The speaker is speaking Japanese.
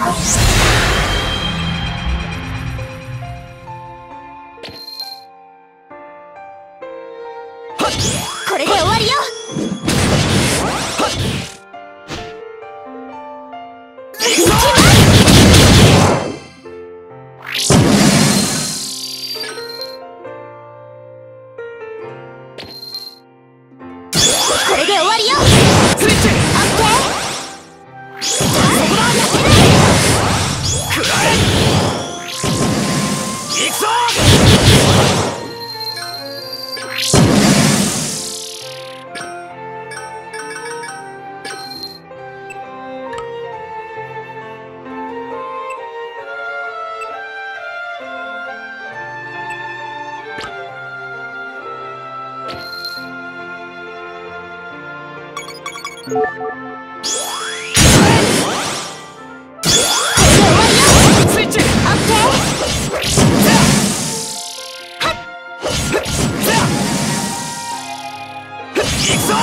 これで終わりよ。行行くぞ